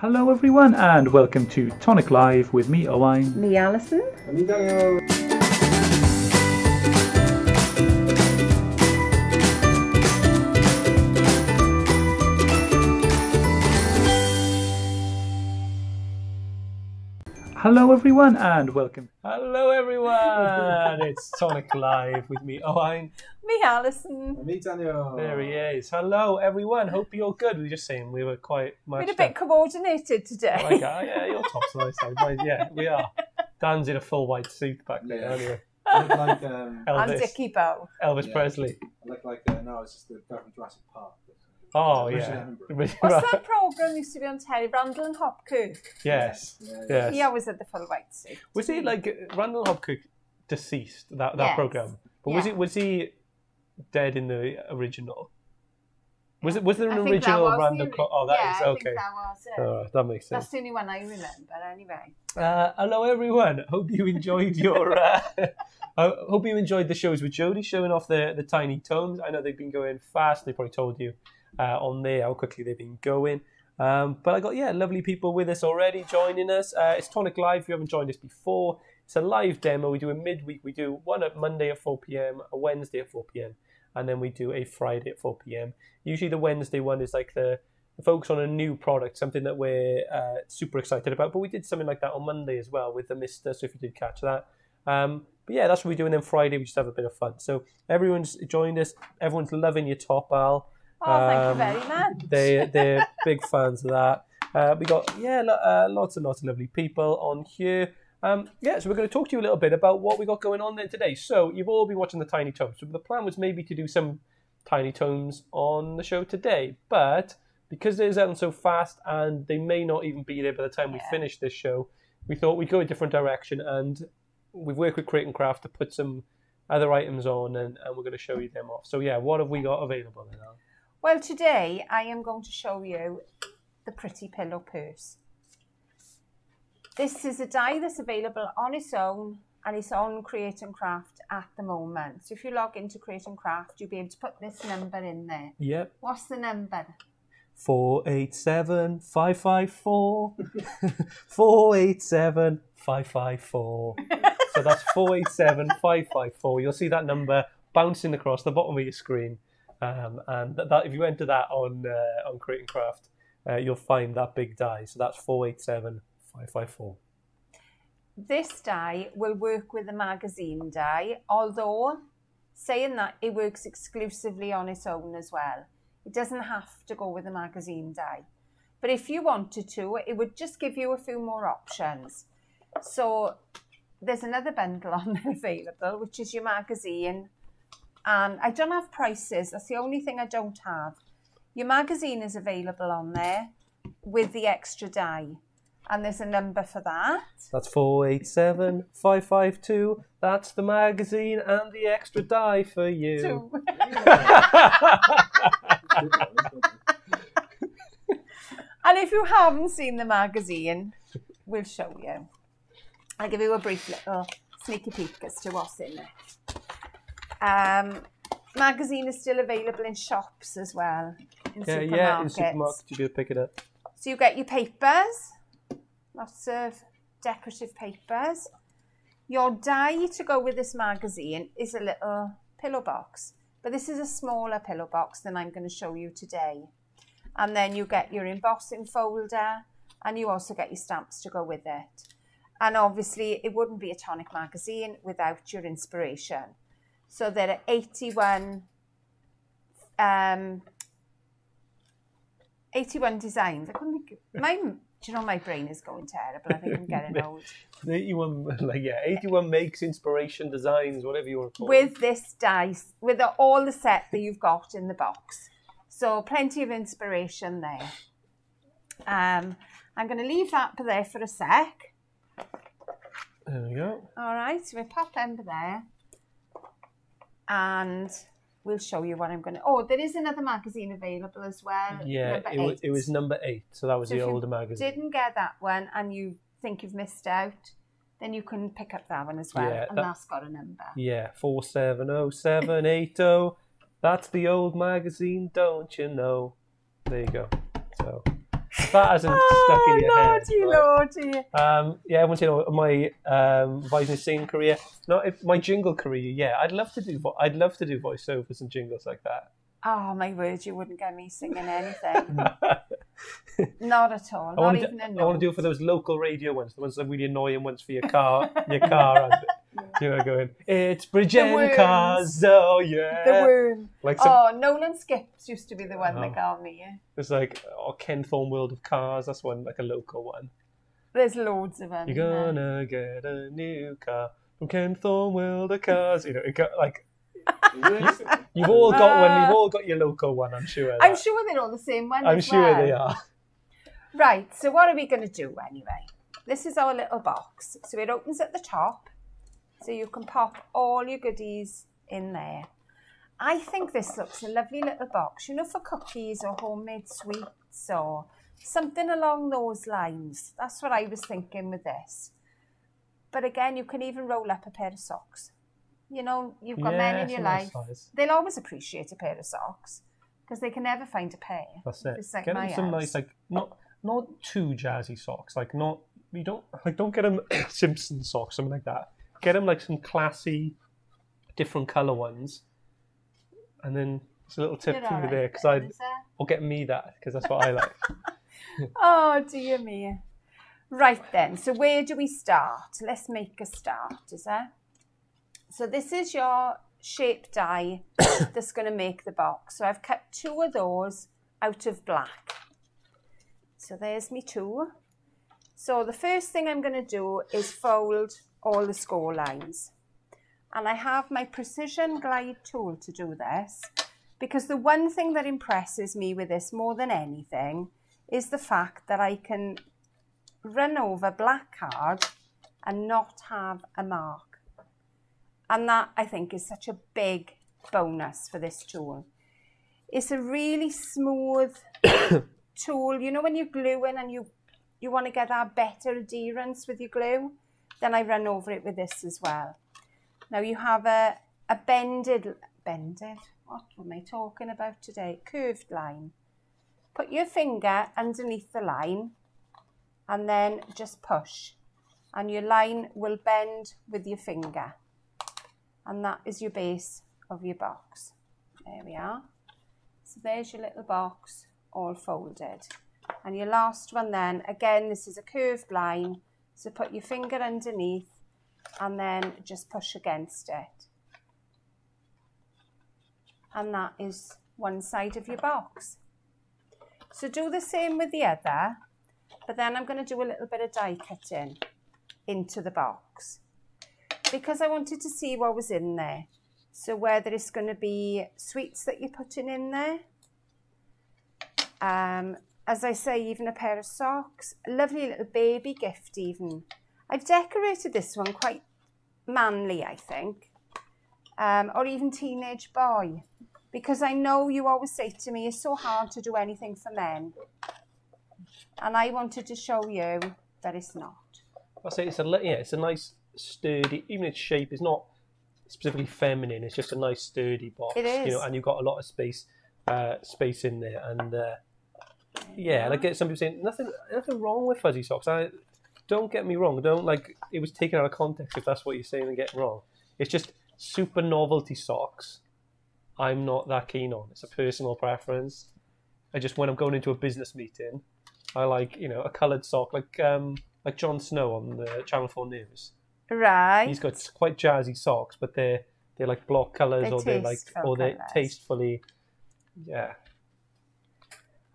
Hello, everyone, and welcome to Tonic Live with me, Owain. Me, Alison. Me, Daniel. Hello, everyone, and welcome. Hello, everyone. it's Tonic Live with me, Owain. Me, Alison. Me, Daniel. There he is. Hello, everyone. Hope you're good. We were just saying we were quite much. We're a bit coordinated today. Like, uh, yeah, your top's nice. Like, yeah, we are. Dan's in a full white suit back there. Yeah. Anyway, I look like, um, and Elvis. Dickie Bow. Elvis Yeah. Presley. I look like, uh, no, it's just the guy from Jurassic Park. Oh Richard yeah. Attenborough. What's that programme used to be on telly? Randall and Hopkirk. yes. Yeah, yeah. Yes. He always had the full white suit. Was he like uh, Randall Hopkirk deceased that that Yes. program? But was Yeah. it was he dead in the original? Was it was there I an think that original was the Randall? ori- Clo- oh, that yeah, is I okay. think that was it. Oh, that makes sense. That's the only one I remember, anyway. Uh, hello, everyone. Hope you enjoyed your. Uh, I hope you enjoyed the shows with Jodie showing off the the tiny tomes. I know they've been going fast. They probably told you uh, on there how quickly they've been going. Um, but I got yeah, lovely people with us already joining us. Uh, it's Tonic Live. If you haven't joined us before, it's a live demo. We do a midweek. We do one at Monday at 4 p.m., a Wednesday at 4 p.m., and then we do a Friday at 4 p.m. Usually the Wednesday one is like the focus on a new product, something that we're uh, super excited about. But we did something like that on Monday as well with the Mister. So if you did catch that, um, but yeah, that's what we do. And then Friday we just have a bit of fun. So everyone's joined us. Everyone's loving your top, Al. Oh, thank Um, you very much. They they're big fans of that. Uh, we got yeah, uh, lots and lots of lovely people on here. Um, yeah, so we're going to talk to you a little bit about what we got going on there today. So you've all been watching the Tiny Tomes. So the plan was maybe to do some Tiny Tomes on the show today, but because they're out so fast and they may not even be there by the time we finish this show, we thought we'd go a different direction and we've worked with Create and Craft to put some other items on and, and we're going to show you them off. So yeah, what have we got available then? Well, today I am going to show you the Pretty Pillow Purse. This is a die that's available on its own and it's on Create and Craft at the moment. So if you log into Create and Craft, you'll be able to put this number in there. Yep. What's the number? Four eight seven five five four. Four eight seven five five four. So that's four eight seven five five four. You'll see that number bouncing across the bottom of your screen, um, and that, that if you enter that on uh, on Create and Craft, uh, you'll find that big die. So that's four eight seven five five four. This die will work with the magazine die, although saying that it works exclusively on its own as well. It doesn't have to go with the magazine die. But if you wanted to, it would just give you a few more options. So there's another bundle on there available, which is your magazine. And I don't have prices, that's the only thing I don't have. Your magazine is available on there with the extra die. And there's a number for that. That's four eight seven five five two. That's the magazine and the extra die for you. And if you haven't seen the magazine, we'll show you. I'll give you a brief little sneaky peek as to what's in it. Um, magazine is still available in shops as well, in Yeah, yeah, in supermarkets able to pick it up. So you get your papers, lots of decorative papers. Your die to go with this magazine is a little pillow box, but this is a smaller pillow box than I'm going to show you today. And then you get your embossing folder and you also get your stamps to go with it. And obviously, it wouldn't be a tonic magazine without your inspiration. So there are 81 um, 81 designs. I couldn't think. My, do you know my brain is going terrible? I think I'm getting old. 81, like yeah, 81 makes, inspiration, designs, whatever you want to call it. With this dice, with the, all the set that you've got in the box, so plenty of inspiration there. Um, I'm going to leave that there for a sec. There we go. All right, so we pop them there, and we'll show you what I'm going to. Oh, there is another magazine available as well. Yeah, it was, it was number eight, so that was So the older magazine. didn't get that one and you think you've missed out, then you can pick up that one as well. Yeah, and that- that's got a number. Yeah, 4707880. That's the old magazine, don't you know? There you go. That hasn't stuck in your head. Oh, right? lordy, lordy. Um, yeah, everyone's saying oh, my um, Visor singing career. No, if my jingle career. Yeah, I'd love to do. vo- I'd love to do voiceovers and jingles like that. Oh, my word, you wouldn't get me singing anything. Not at all. I Not want even to. a I want to do it for those local radio ones, the ones that are really annoying ones for your car, your car. And, you know, going, it's Bridge The and worms. cars, oh yeah. The worm. Like some, Oh, Nolan Skips used to be the one Oh. that uh-huh. got me. it's like oh, Ken Thorne World of Cars. That's one like a local one. There's loads of them. You're gonna get a new car from Ken Thorne World of Cars. You know, it got like you've all got one. You've uh, all got your local one. I'm sure. I'm sure they're all the same one. I'm as sure well. they are. Right, so what are we going to do anyway? This is our little box. So it opens at the top, so you can pop all your goodies in there. I think this looks a lovely little box, you know, for cookies or homemade sweets or something along those lines. That's what I was thinking with this. But again, you can even roll up a pair of socks. You know, you've got men in your nice life. size. They'll always appreciate a pair of socks because they can never find a pair. That's it. Like get them some house. nice, like not not too jazzy socks. Like not you don't like don't get them Simpson socks, something like that. Get them like some classy, different color ones, and then it's a little tip You're for you right there because I or get me that because that's what I like. Oh, dear me. Right then, so where do we start? Let's make a start, is there? So this is your shape die that's going to make the box. So I've cut two of those out of black. So there's me two. So the first thing I'm going to do is fold all the score lines. And I have my precision glide tool to do this because the one thing that impresses me with this more than anything is the fact that I can run over black card and not have a mark. And that I think is such a big bonus for this tool. It's a really smooth tool. You know when you're gluing and you you want to get that better adherence with your glue, then I run over it with this as well. Now you have a, a bended, bended, what am I talking about today? Curved line. Put your finger underneath the line and then just push. And your line will bend with your finger. And that is your base of your box. There we are. So there's your little box all folded. And your last one then, again, this is a curved line. So put your finger underneath and then just push against it. And that is one side of your box. So do the same with the other, but then I'm going to do a little bit of die cutting into the box because I wanted to see what was in there. So whether it's going to be sweets that you're putting in there, um, as I say, even a pair of socks, a lovely little baby gift even. I've decorated this one quite manly, I think, um, or even teenage boy, because I know you always say to me, it's so hard to do anything for men. And I wanted to show you that it's not. I say it's a yeah, it's a nice sturdy. Even its shape is not specifically feminine. It's just a nice sturdy box. It You know, and you've got a lot of space, uh, space in there, and uh, yeah, like some people saying nothing, nothing wrong with fuzzy socks. I don't get me wrong. Don't like it was taken out of context if that's what you're saying and get wrong. It's just super novelty socks. I'm not that keen on. It's a personal preference. I just when I'm going into a business meeting, I like you know a coloured sock like um like Jon Snow on the Channel Four News. Right. He's got quite jazzy socks, but they're they're like block colours They're or they're like or they're colours. tastefully. Yeah,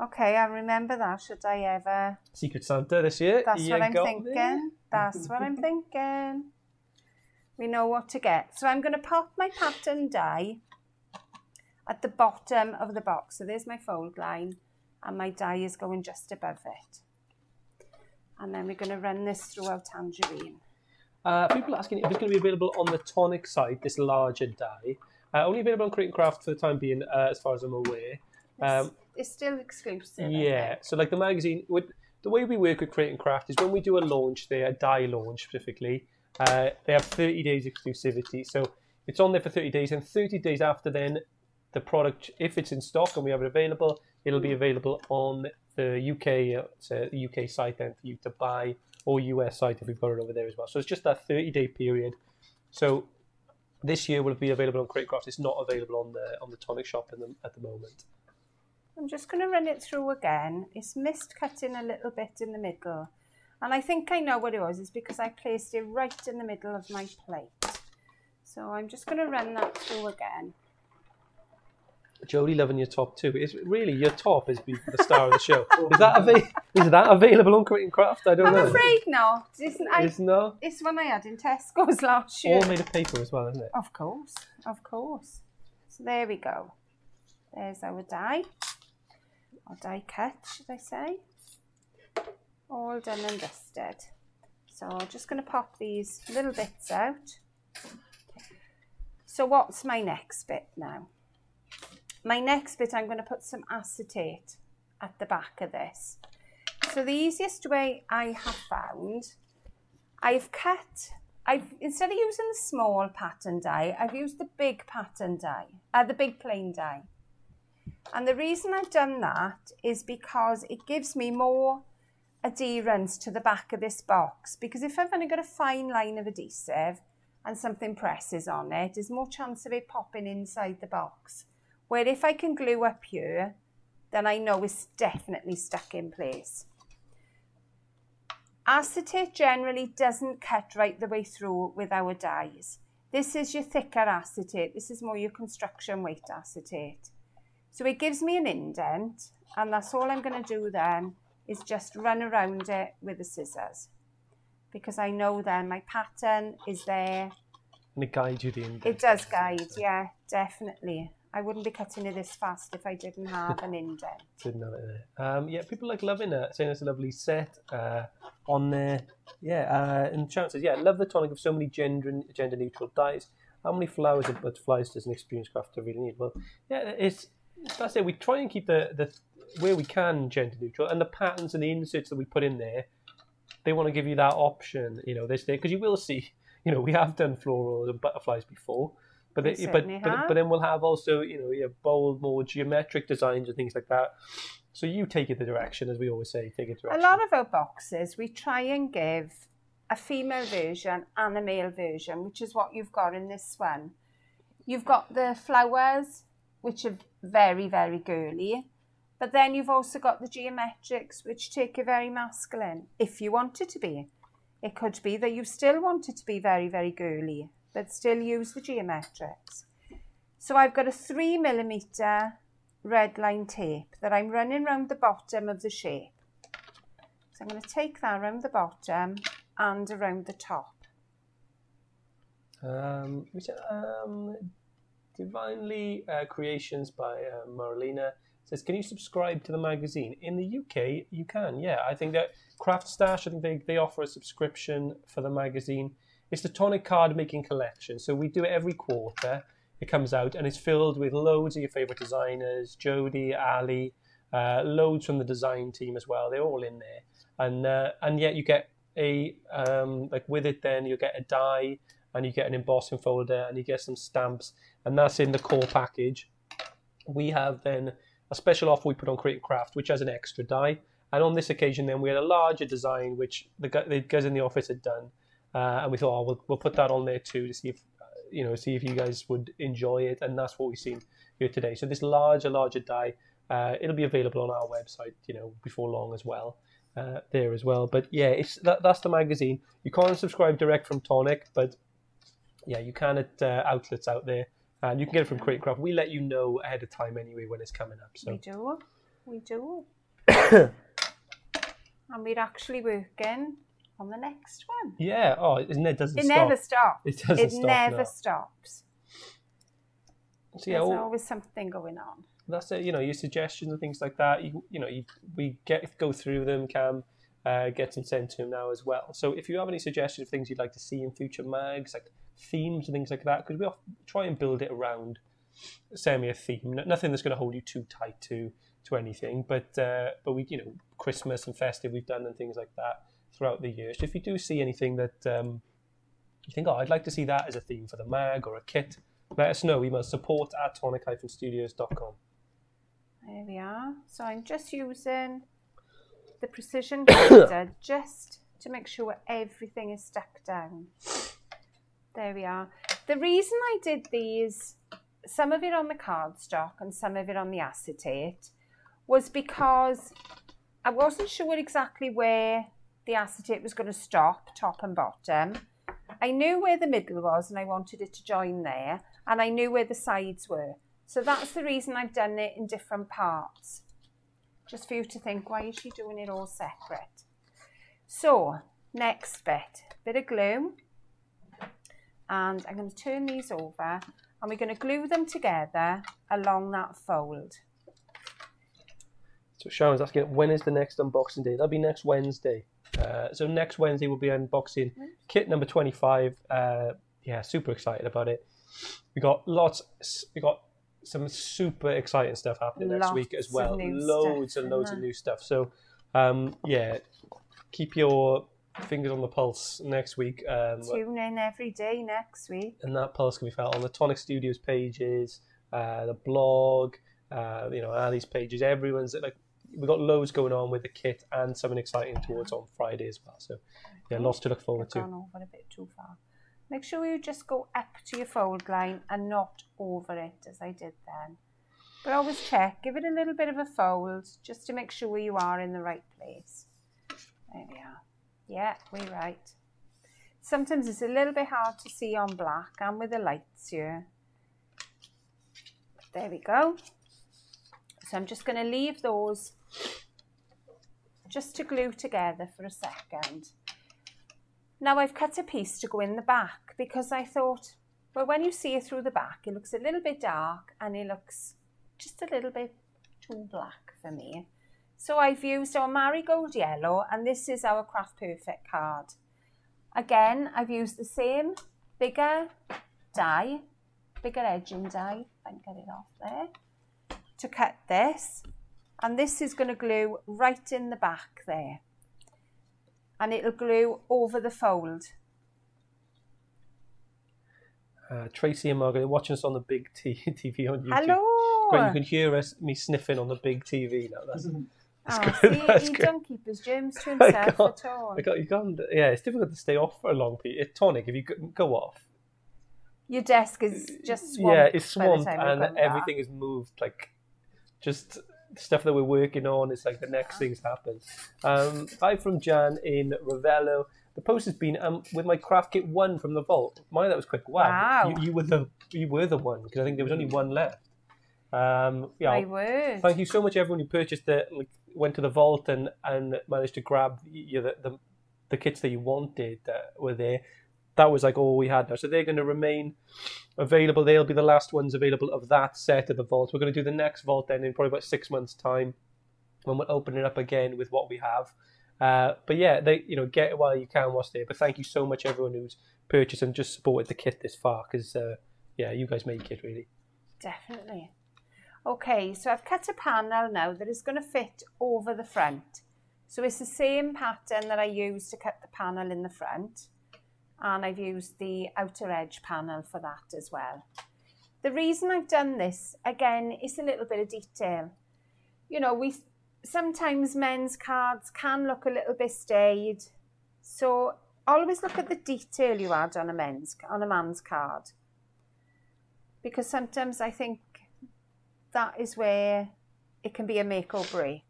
Okay, I remember that. Should I ever? Secret Santa this year. That's what I'm thinking. That's what I'm thinking. We know what to get. So I'm going to pop my pattern die at the bottom of the box. So there's my fold line and my die is going just above it. And then we're going to run this through our tangerine. Uh, people are asking if it's going to be available on the tonic side, this larger die. Uh, only available on Create and Craft for the time being, uh, as far as I'm aware. Um, It's still exclusive. Yeah, so like the magazine, with, the way we work with Create and Craft is when we do a launch, there, a die launch specifically, uh, they have 30 days exclusivity. So it's on there for 30 days, and 30 days after then, the product, if it's in stock and we have it available, it'll be available on the UK, uh, UK site then for you to buy, or US site if we've got it over there as well. So it's just that 30 day period. So this year will be available on Create Craft. It's not available on the on the tonic shop in the, at the moment. I'm just going to run it through again. It's missed cutting a little bit in the middle. And I think I know what it was. It's because I placed it right in the middle of my plate. So I'm just going to run that through again. Jodie loving your top too. It's really your top has been the star of the show. Is that ava- is that available on Create Craft? I don't I'm know. afraid not. Isn't I, It's not it's one I had in Tesco's last year. all made of paper as well, isn't it? Of course, of course. So there we go. There's our die. Or die cut, should I say. All done and dusted. So I'm just going to pop these little bits out. So what's my next bit now? My next bit, I'm going to put some acetate at the back of this. So the easiest way I have found, I've cut, I've instead of using the small pattern die, I've used the big pattern die, uh, the big plain die. And the reason I've done that is because it gives me more adherence to the back of this box. Because if I've only got a fine line of adhesive and something presses on it, there's more chance of it popping inside the box. Where if I can glue up here, then I know it's definitely stuck in place. Acetate generally doesn't cut right the way through with our dies. This is your thicker acetate. This is more your construction weight acetate. So it gives me an indent and that's all I'm going to do then is just run around it with the scissors. Because I know then my pattern is there. And it guides you the indent. It does guide, yeah, definitely. I wouldn't be cutting it this fast if I didn't have an indent. Didn't know it there. Um, yeah, people like loving it, saying it's a lovely set uh, on there. Yeah, uh, and says, yeah, love the tonic of so many gender gender neutral dies. How many flowers and butterflies does an experienced crafter really need? Well, yeah, it's that's it. We try and keep the, the where we can gender neutral, and the patterns and the inserts that we put in there, they want to give you that option. You know, this there because you will see. You know, we have done florals and butterflies before. But, they, but, but but then we'll have also you know yeah, bold more geometric designs and things like that. So you take it the direction, as we always say, take it direction. A lot of our boxes, we try and give a female version and a male version, which is what you've got in this one. You've got the flowers, which are very, very girly. But then you've also got the geometrics, which take it very masculine, if you want it to be. It could be that you still want it to be very, very girly, but still use the geometrics. So I've got a three millimeter red line tape that I'm running round the bottom of the shape. So I'm going to take that around the bottom and around the top. Um, said, um, Divinely uh, Creations by uh, Marlena says, "Can you subscribe to the magazine in the UK? You can. Yeah, I think that Craft Stash. I think they, they offer a subscription for the magazine. It's the Tonic Card Making Collection. So we do it every quarter. It comes out and it's filled with loads of your favorite designers, Jodie, Ali, uh, loads from the design team as well. They're all in there, and uh, and yet you get a um, like with it. Then you get a die and you get an embossing folder and you get some stamps and that's in the core package. We have then a special offer we put on create craft which has an extra die. And on this occasion then we had a larger design which the, the guys in the office had done. Uh, and we thought oh, we'll, we'll put that on there too to see if uh, you know see if you guys would enjoy it. And that's what we've seen here today. So this larger larger die uh, it'll be available on our website you know before long as well uh, there as well. But yeah it's that, that's the magazine. You can't subscribe direct from tonic but yeah, you can at uh, outlets out there, and you can get it from Create Craft. We let you know ahead of time anyway when it's coming up. So We do. We do. and we're actually working on the next one. yeah, oh, it, it doesn't It stop. never stops. It doesn't It stop, never no. stops. So yeah, There's all, always something going on. that's it. You know, your suggestions and things like that. You you know, you, we get go through them. Cam uh, gets them sent to him now as well. So if you have any suggestions of things you'd like to see in future mags, like themes and things like that, because we try and build it around semi a theme. Nothing that's going to hold you too tight to to anything, but uh, but we you know Christmas and festive we've done and things like that throughout the year. So if you do see anything that um, you think, oh, I'd like to see that as a theme for the mag or a kit, let us know. Email support at tonic-studios.com. There we are. So I'm just using the precision just to make sure everything is stuck down. There we are. The reason I did these, some of it on the cardstock and some of it on the acetate, was because I wasn't sure exactly where the acetate was going to stop, top and bottom. I knew where the middle was and I wanted it to join there, and I knew where the sides were. So that's the reason I've done it in different parts. Just for you to think, why is she doing it all separate? So, next bit, bit of glue. And I'm going to turn these over and we're going to glue them together along that fold. So Sharon's asking, when is the next unboxing day? That'll be next Wednesday. Uh, so next Wednesday we'll be unboxing kit number 25. Uh, yeah, super excited about it. We got lots, we got some super exciting stuff happening next week as well. Loads stuff, and loads of new stuff. So um, yeah, keep your fingers on the pulse next week. Um, Tune in every day next week. and that pulse can be felt on the Tonic Studios pages, uh, the blog, uh, you know, Ali's pages. Everyone's like, we've got loads going on with the kit and something exciting towards on Friday as well. So, yeah, lots to look forward I've to. gone over a bit too far. Make sure you just go up to your fold line and not over it as I did then. But always check, give it a little bit of a fold just to make sure you are in the right place. There we are. Yeah, we're right. Sometimes it's a little bit hard to see on black and with the lights here. There we go. So I'm just going to leave those just to glue together for a second. Now I've cut a piece to go in the back because I thought, well, when you see it through the back, it looks a little bit dark and it looks just a little bit too black for me. So I've used our marigold yellow and this is our Craft Perfect card. Again, I've used the same bigger die, bigger edging die, if I can get it off there, to cut this. And this is going to glue right in the back there and it'll glue over the fold. Uh, Tracy and Margaret are watching us on the big TV on YouTube. Hello! Great, you can hear us me sniffing on the big TV now. That's, Ah, good. see, that's he good. don't keep his germs to I himself can't- at all. I got, you can't, yeah, it's difficult to stay off for a long period. It's tonic if you go, go off. Your desk is just swamped. yeah, it's the swamped and everything is moved. Like, just stuff that we're working on. It's like the next things happen. Um, hi from Jan in Ravello. The post has been um, with my craft kit one from the vault. Mine that was quick. Wow, Wow. You, you were the you were the one because I think there was only one left. Um, yeah, My word. Thank you so much, everyone who purchased it, like, went to the vault and, and managed to grab you know, the, the the kits that you wanted that were there. That was like all we had now. So they're going to remain available. They'll be the last ones available of that set of the vault. We're going to do the next vault then in probably about six months' time when we'll open it up again with what we have. Uh, but yeah, they you know get it while you can whilst there. But thank you so much, everyone who's purchased and just supported the kit this far because uh, yeah, you guys make it really. Definitely. Okay, so I've cut a panel now that is going to fit over the front. So it's the same pattern that I used to cut the panel in the front. And I've used the outer edge panel for that as well. The reason I've done this, again, is a little bit of detail. You know, we sometimes men's cards can look a little bit staid. So always look at the detail you add on a men's on a man's card because sometimes I think that is where it can be a make or break.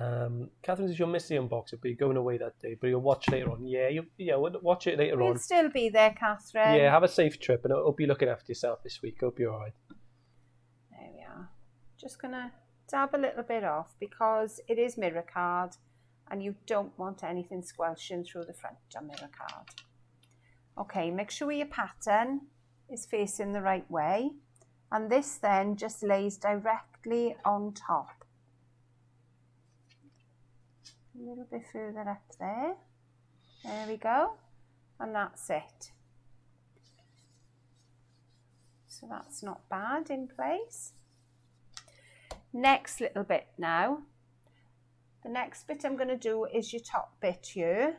Um, Catherine says you'll miss the unboxing, but you're going away that day. But you'll watch later on. Yeah, you yeah, we'll watch it later We'll on. still be there, Catherine. Yeah, have a safe trip, and I hope you're looking after yourself this week. Hope you're all right. There we are. Just gonna dab a little bit off because it is mirror card, and you don't want anything squelching through the front of mirror card. Okay, make sure your pattern is facing the right way, and this then just lays directly on top. A little bit further up there. There we go. And that's it. So that's not bad in place. Next little bit now. The next bit I'm going to do is your top bit here.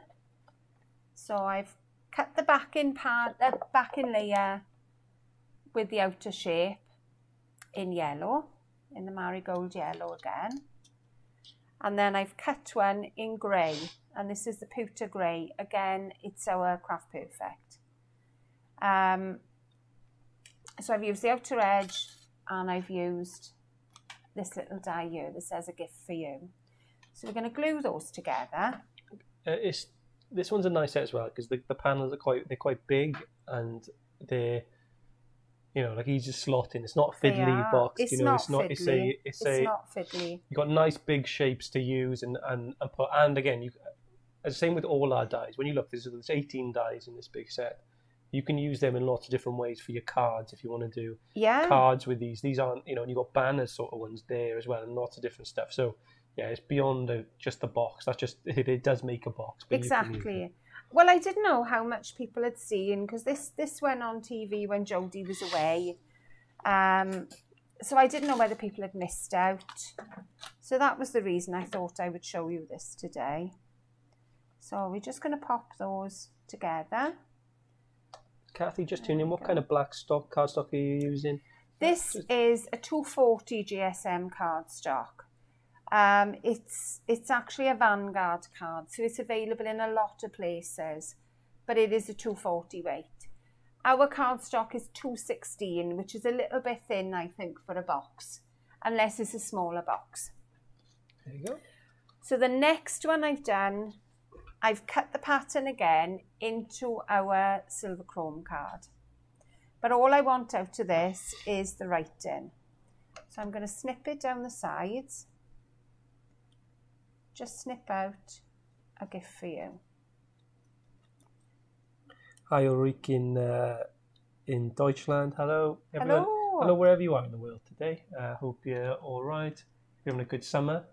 So I've cut the back in part, the back in layer with the outer shape in yellow, in the marigold yellow again. And then I've cut one in grey, and this is the pewter grey. Again, it's our Craft Perfect. Um, so I've used the outer edge, and I've used this little die here that says a gift for you. So we're going to glue those together. Uh, it's this one's a nice set as well because the, the panels are quite they're quite big and they're you know like easy to slot in. It's not a fiddly are. box. It's you know, not it's not. It's a it's, It's a not fiddly. you got nice big shapes to use and and, and put and again you as same with all our dies. When you look, there's there's 18 dies in this big set. You can use them in lots of different ways for your cards if you want to do Yeah. cards with these. These aren't, you know, and you've got banners sort of ones there as well, and lots of different stuff. So yeah, it's beyond the, just the box. That's just it, it does make a box. but you can use it. Exactly. Well, I didn't know how much people had seen because this this went on TV when Jodie was away, um, so I didn't know whether people had missed out. So that was the reason I thought I would show you this today. So we're just going to pop those together. Kathy, just tune in. What kind of black stock cardstock are you using? This is a 240 GSM cardstock. Um, it's, it's actually a Vanguard card, so it's available in a lot of places, but it is a 240 weight. Our card stock is 216, which is a little bit thin, I think, for a box, unless it's a smaller box. There you go. So the next one I've done, I've cut the pattern again into our silver chrome card. But all I want out of this is the writing. So I'm going to snip it down the sides. Just snip out a gift for you. Hi, Ulrich in uh, in Deutschland. Hello, everyone. Hello. Hello, wherever you are in the world today. Uh, hope you're all right. You're having a good summer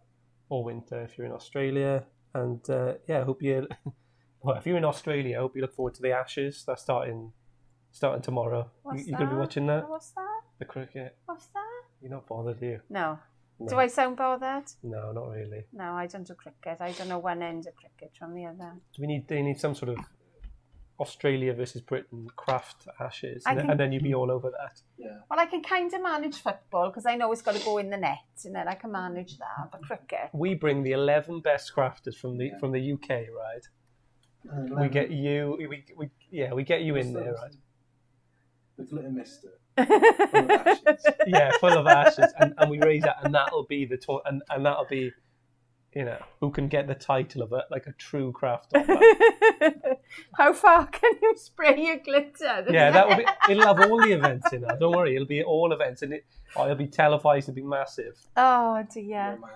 or winter if you're in Australia. And uh, yeah, I hope you. Well, if you're in Australia, I hope you look forward to the Ashes. That's starting starting tomorrow. What's you, you're gonna be watching that? What's that? The cricket. What's that? You're not bothered, are you? No. No. Do I sound bothered? No, not really. No, I don't do cricket. I don't know one end of cricket from the other. Do we need, they need some sort of Australia versus Britain craft ashes, and, can, and, then you'd be all over that. Yeah. Well, I can kind of manage football because I know it's got to go in the net, and then I can manage that. But cricket, we bring the eleven best crafters from the yeah. from the UK, right? Uh, we get you, we, we yeah, we get you What's in there, right? The glitter mister. Full of ashes. Yeah, full of ashes, and, and we raise that, and that'll be the to- and and that'll be, you know, who can get the title of it like a true craft. How far can you spray your glitter? yeah, that will be. It'll have all the events in it. Don't worry, it'll be all events, and it oh, it'll be televised. It'll be massive. Oh Yeah. dear. man.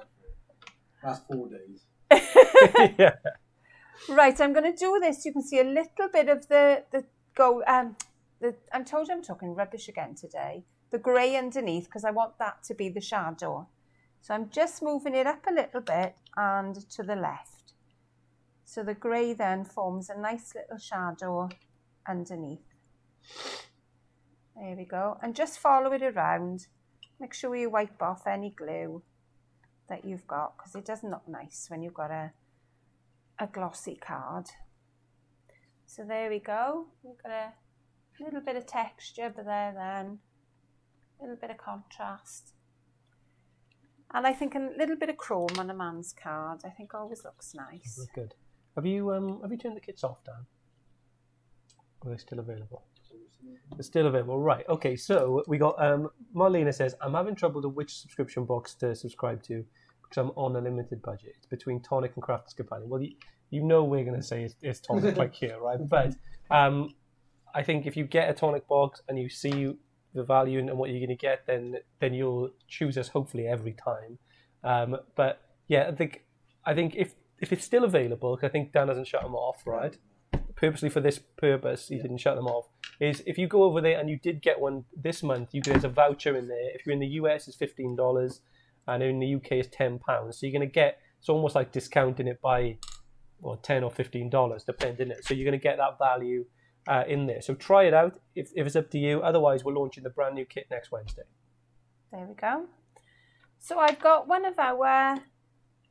That's four days. yeah. Right, I'm going to do this. You can see a little bit of the the go. Um, the I'm told I'm talking rubbish again today. The grey underneath because I want that to be the shadow. So I'm just moving it up a little bit and to the left. So the grey then forms a nice little shadow underneath. There we go. And just follow it around. Make sure you wipe off any glue that you've got because it doesn't look nice when you've got a a glossy card. So there we go. We've got a little bit of texture but there then. A little bit of contrast. And I think a little bit of chrome on a man's card I think always looks nice. Look good. Have you um have you turned the kits off, Dan? Are they still available? They're still available, right? Okay, so we got um Marlena says I'm having trouble with which subscription box to subscribe to because I'm on a limited budget. Between Tonic and Crafters Companion. Well, you, you know we're going to say it's, it's Tonic like here, right? But um, I think if you get a Tonic box and you see the value and what you're going to get, then then you'll choose us hopefully every time. Um, but yeah, I think I think if if it's still available, I think Dan hasn't shut them off, right? Purposely for this purpose, he didn't shut them off. Is if you go over there and you did get one this month, you there's a voucher in there. If you're in the US, it's fifteen dollars, and in the UK, it's ten pounds. So you're gonna get it's almost like discounting it by well ten or fifteen dollars, depending on it. So you're gonna get that value uh, in there. So try it out if, if it's up to you. Otherwise, we're launching the brand new kit next Wednesday. There we go. So I've got one of our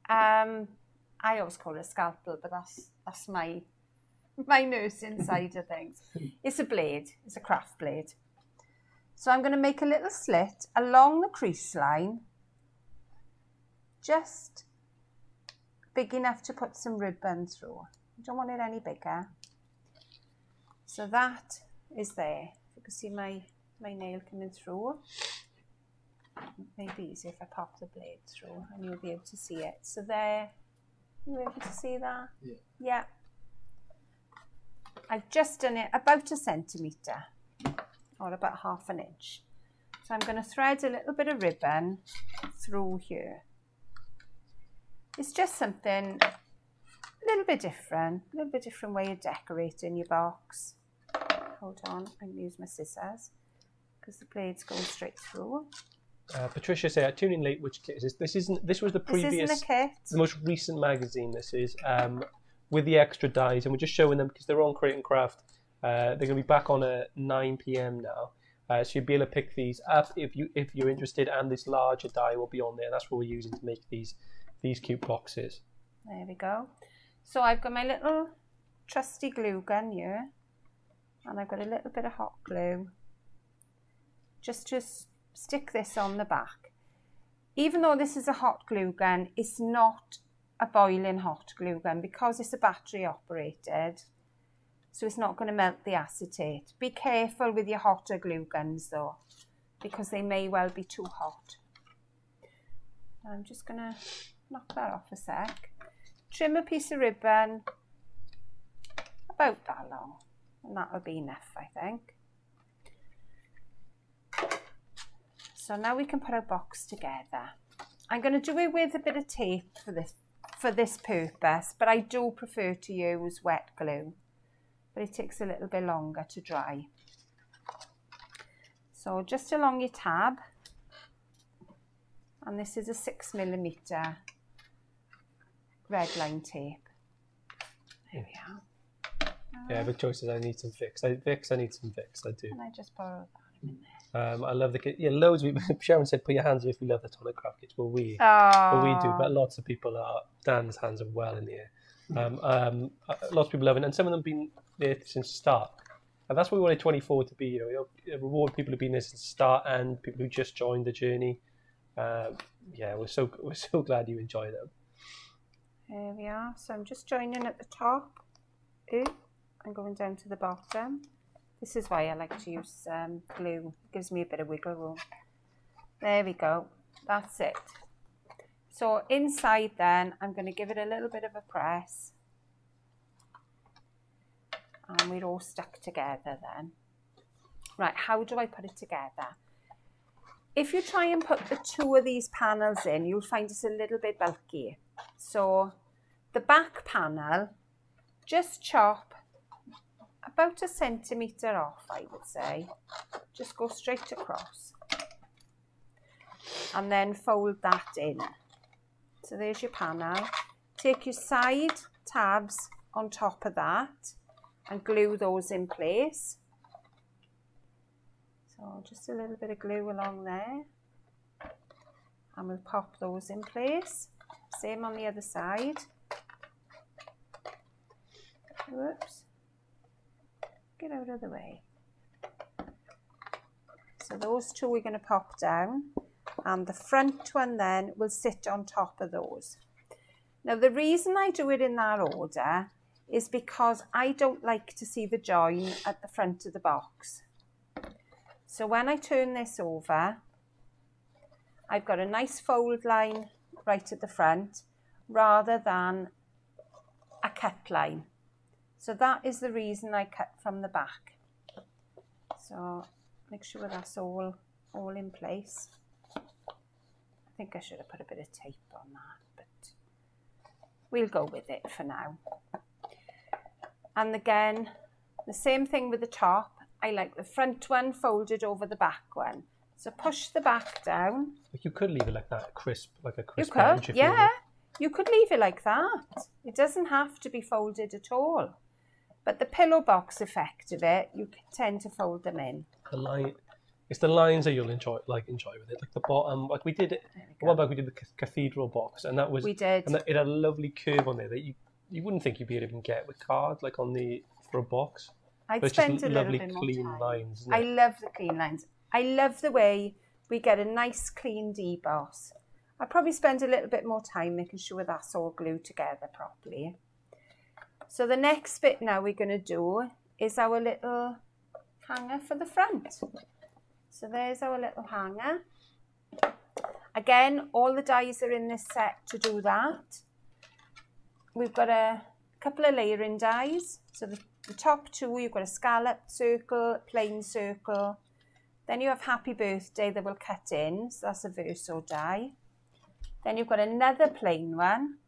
um I always call it a scalpel, but that's that's my my nursing side of things. It's a blade, it's a craft blade. So I'm going to make a little slit along the crease line, just big enough to put some ribbon through. I don't want it any bigger. So that is there. You can see my, my nail coming through. Maybe easier if I pop the blade through and you'll be able to see it. So there, you able to see that? Yeah. Yeah. I've just done it about a centimetre or about half an inch. So I'm going to thread a little bit of ribbon through here. It's just something a little bit different, a little bit different way of decorating your box. Hold on, I'm going use my scissors because the blades go straight through. Uh, Patricia said, "Tune in late. Which kit is this? This isn't. This was the previous, This isn't a kit. the most recent magazine. This is um, with the extra dies, and we're just showing them because they're on Create and Craft. Uh, they're going to be back on at 9 p.m. now, uh, so you'll be able to pick these up if you if you're interested. And this larger die will be on there. That's what we're using to make these these cute boxes. There we go. So I've got my little trusty glue gun here and I've got a little bit of hot glue just to stick this on the back. Even though this is a hot glue gun, it's not a boiling hot glue gun because it's a battery operated. So it's not going to melt the acetate. Be careful with your hotter glue guns though because they may well be too hot. I'm just going to knock that off a sec. Trim a piece of ribbon about that long, and that'll be enough, I think. So now we can put our box together. I'm going to do it with a bit of tape for this for this purpose, but I do prefer to use wet glue. But it takes a little bit longer to dry. So just along your tab, and this is a six millimeter red line tape. There we are. Yeah, Joyce says I need some fix. I, Vix, I need some fix. I do. Can I just borrow that in there? Um, I love the kit. Yeah, loads of people. Sharon said, "Put your hands up if you love the tonic craft kits." Well, we, well, we do, but lots of people are. Dan's hands are well in the air. Um, um, uh, lots of people love it, and some of them been there since the start. And that's what we wanted 24 to be. You know, reward people who've been there since the start and people who just joined the journey. Um, yeah, we're so we're so glad you enjoy them. There we are. So I'm just joining at the top. Ooh, and going down to the bottom. This is why I like to use um, glue. It gives me a bit of wiggle room. There we go. That's it. So inside then, I'm going to give it a little bit of a press. And we're all stuck together then. Right, how do I put it together? If you try and put the two of these panels in, you'll find it's a little bit bulky. So the back panel, just chop about a centimetre off, I would say. Just go straight across. And then fold that in. So there's your panel. Take your side tabs on top of that and glue those in place. So just a little bit of glue along there. And we'll pop those in place. Same on the other side. Whoops. Get out of the way. So those two we're going to pop down and the front one then will sit on top of those. Now the reason I do it in that order is because I don't like to see the join at the front of the box. So when I turn this over, I've got a nice fold line right at the front rather than a cut line. So that is the reason I cut from the back. So make sure that's all, all in place. I think I should have put a bit of tape on that, but we'll go with it for now. And again, the same thing with the top. I like the front one folded over the back one. So push the back down. You could leave it like that, crisp, like a You crisp could, you yeah. wanted. You could leave it like that. It doesn't have to be folded at all. But the pillow box effect of it, you can tend to fold them in. The line, it's the lines that you'll enjoy, like enjoy with it. Like the bottom, like we did it while back. We did the cathedral box, and that was We did. and that, it had a lovely curve on there that you you wouldn't think you'd be able to even get with cards, like on the for a box. I'd spend just a little lovely bit more clean time. lines. I love the clean lines. I love the way we get a nice clean deboss. I probably spend a little bit more time making sure that's all glued together properly. So the next bit now we're going to do is our little hanger for the front. So there's our little hanger. Again, all the dies are in this set to do that. We've got a couple of layering dies. So the, the top two, you've got a scalloped circle, plain circle. Then you have Happy Birthday that will cut in. So that's a verso die. Then you've got another plain one.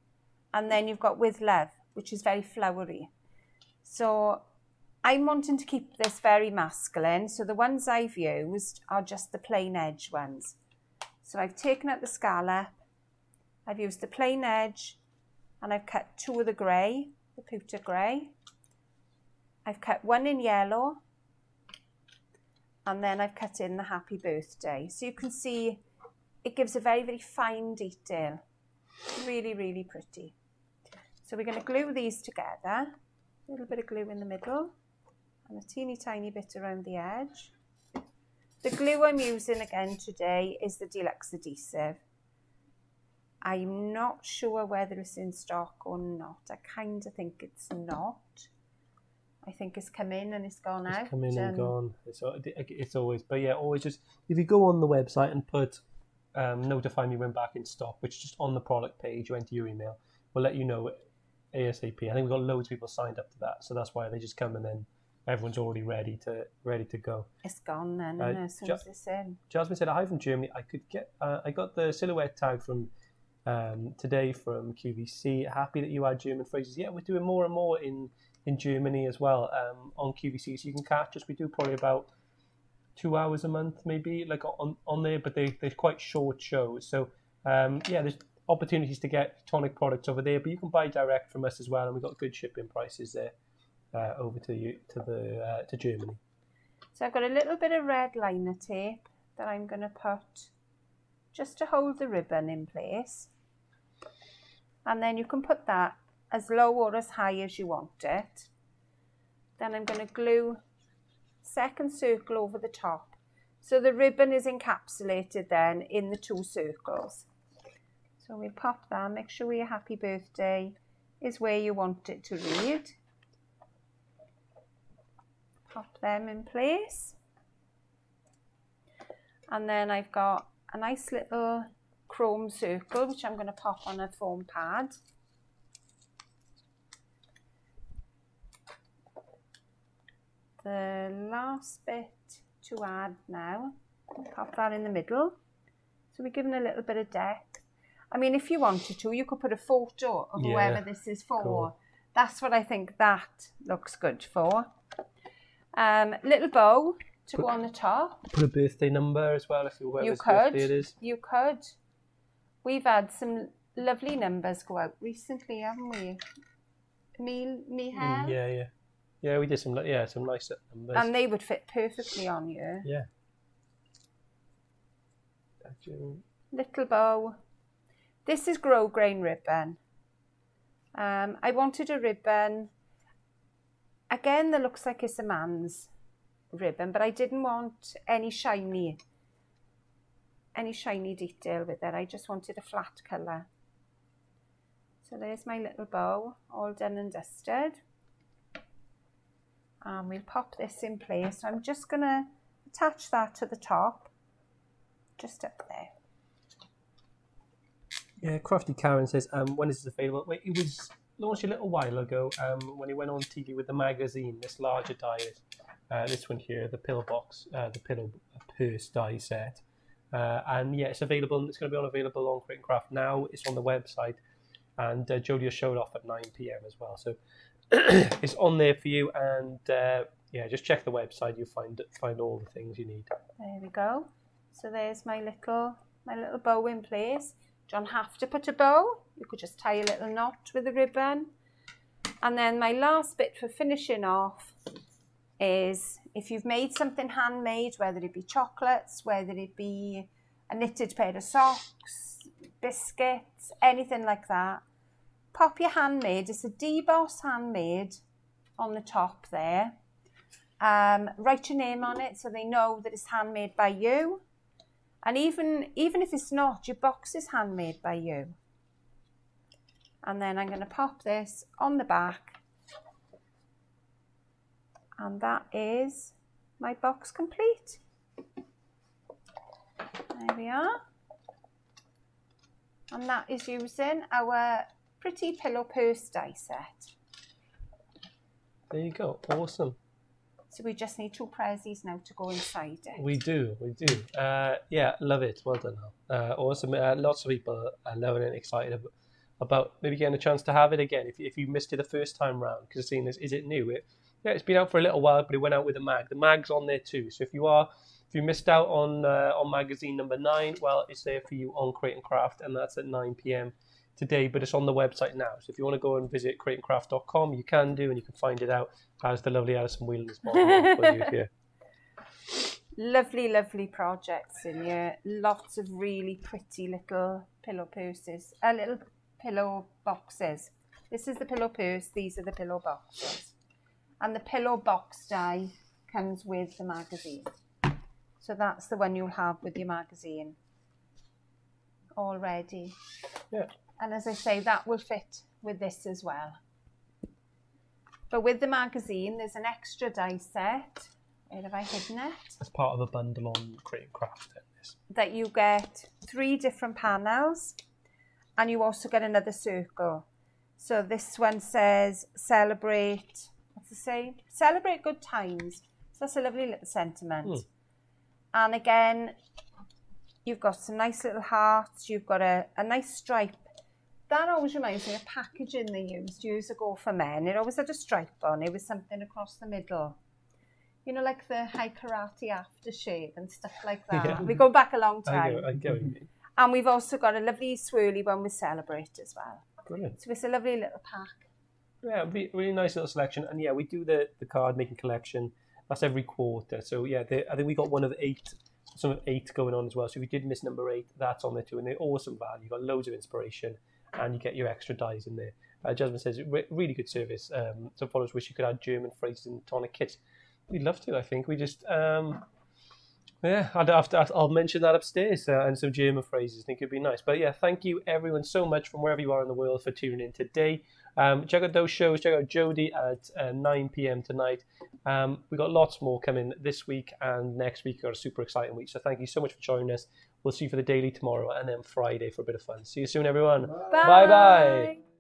And then you've got With Love, which is very flowery. So I'm wanting to keep this very masculine. So the ones I've used are just the plain edge ones. So I've taken out the scallop. I've used the plain edge and I've cut two of the grey, the pewter grey. I've cut one in yellow and then I've cut in the happy birthday. So you can see it gives a very, very fine detail. Really, really pretty. So we're going to glue these together. A little bit of glue in the middle and a teeny tiny bit around the edge. The glue I'm using again today is the Deluxe Adhesive. I'm not sure whether it's in stock or not. I kind of think it's not. I think it's come in and it's gone It's out. come in and um, gone. It's, it's always, but yeah, always just if you go on the website and put um, notify me when back in stock, which is just on the product page, you enter your email, we'll let you know ASAP. I think we've got loads of people signed up to that, so that's why they just come and then everyone's already ready to ready to go. It's gone then, Uh, and as soon ju- as it's in. Jasmine said, "Hi from Germany. I could get. Uh, I got the silhouette tag from um, today from QVC. Happy that you add German phrases. Yeah, we're doing more and more in in Germany as well um, on QVC. So you can catch us. We do probably about two hours a month, maybe like on on there, but they they're quite short shows. So um, yeah, there's opportunities to get tonic products over there, but you can buy direct from us as well, and we've got good shipping prices there uh, over to you to the uh, to Germany. So I've got a little bit of red liner tape that I'm going to put just to hold the ribbon in place. And then you can put that as low or as high as you want it. Then I'm going to glue second circle over the top. So the ribbon is encapsulated then in the two circles. So we pop that, make sure your happy birthday is where you want it to read. Pop them in place. And then I've got a nice little chrome circle, which I'm going to pop on a foam pad. The last bit to add now, pop that in the middle. So we're giving a little bit of depth. I mean, if you wanted to, you could put a photo of Yeah, whoever this is for. cool. That's what I think that looks good for. Um, little bow to go on the top. Put a birthday number as well if you're You whoever's could. birthday it is. You could. We've had some lovely numbers go out recently, haven't we? Me, me hair. Mm, yeah, yeah, yeah. We did some, yeah, some nice numbers. And they would fit perfectly on you. yeah. Little bow. This is grosgrain ribbon. Um, I wanted a ribbon. Again, that looks like it's a man's ribbon, but I didn't want any shiny, any shiny detail with it. I just wanted a flat colour. So there's my little bow, all done and dusted. And we'll pop this in place. I'm just going to attach that to the top, just up there. Yeah, Crafty Karen says, um, when is this available? It was launched a little while ago um, when it went on TV with the magazine, this larger die, uh, this one here, the pillow box, uh, the pillow purse die set. Uh, and yeah, it's available. It's going to be on available on Create and Craft now. It's on the website, and uh, Jodie will show it off at 9 p.m. as well. So it's on there for you. And uh, yeah, just check the website. You'll find find all the things you need. There we go. So there's my little my little bow in place. Don't have to put a bow. You could just tie a little knot with a ribbon. And then my last bit for finishing off is if you've made something handmade, whether it be chocolates, whether it be a knitted pair of socks, biscuits, anything like that, pop your handmade. It's a deboss handmade on the top there. Um, write your name on it so they know that it's handmade by you. And even, even if it's not, your box is handmade by you. And then I'm going to pop this on the back. And that is my box complete. There we are. And that is using our pretty pillow purse die set. There you go. Awesome. So we just need two prezzies now to go inside it. We do, we do. Uh, yeah, love it. Well done. Uh, awesome. Uh, lots of people are loving and excited about, maybe getting a chance to have it again. If, if you missed it the first time round, because seeing this, is it new? It, yeah, it's been out for a little while, but it went out with a mag. The mag's on there too. So if you are, if you missed out on uh, on magazine number nine, well, it's there for you on Create and Craft, and that's at 9 p.m. today. But it's on the website now. So if you want to go and visit createandcraft.com, you can do, and you can find it out. As the lovely Alison Whelan is modeling for you here. Lovely, lovely projects in here. Lots of really pretty little pillow purses, uh, little pillow boxes. This is the pillow purse, these are the pillow boxes. And the pillow box die comes with the magazine. So that's the one you'll have with your magazine already. Yeah. And as I say, that will fit with this as well. But with the magazine, there's an extra die set. Where have I hidden it? As part of a bundle on and Craft. This. That you get three different panels and you also get another circle. So this one says celebrate, what's the say? Celebrate good times. So that's a lovely little sentiment. Mm. And again, you've got some nice little hearts, you've got a, a nice stripe. That always reminds me of packaging they used years ago for men. It always had a stripe on, it was something across the middle. You know, like the Hai Karate aftershave and stuff like that. Yeah. We go back a long I time. I with you. And we've also got a lovely swirly one with Celebrate as well. Brilliant. So it's a lovely little pack. Yeah, re- really nice little selection. And yeah, we do the, the card making collection. That's every quarter. So yeah, they, I think we got one of eight, some of eight going on as well. So if you did miss number eight, that's on there too. And they're awesome value. You've got loads of inspiration and you get your extra dies in there. Uh, Jasmine says, re- really good service. Um, some followers wish you could add German phrases in tonic kits. We'd love to, I think. We just, um, yeah, I'd have to, I'll mention that upstairs uh, and some German phrases. I think it'd be nice. But yeah, thank you everyone so much from wherever you are in the world for tuning in today. Um, check out those shows. Check out Jodie at uh, 9 p.m. tonight. Um, we got lots more coming this week and next week. Got a super exciting week. So thank you so much for joining us. We'll see you for the daily tomorrow and then Friday for a bit of fun. See you soon, everyone. Bye Bye-bye.